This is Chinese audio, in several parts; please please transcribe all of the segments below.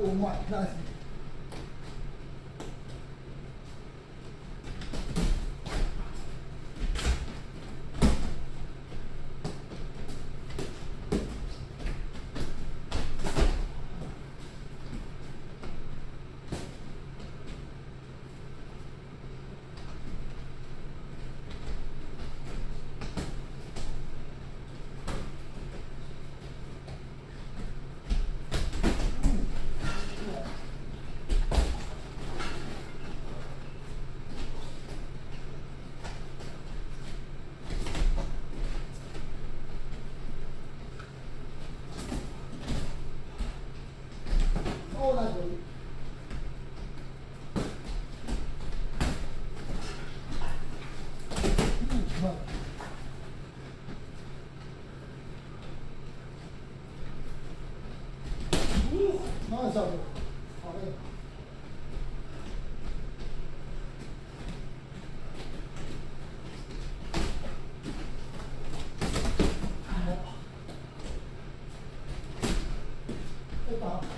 我买那下呜，慢下去，好嘞。好，再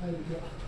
还有一个。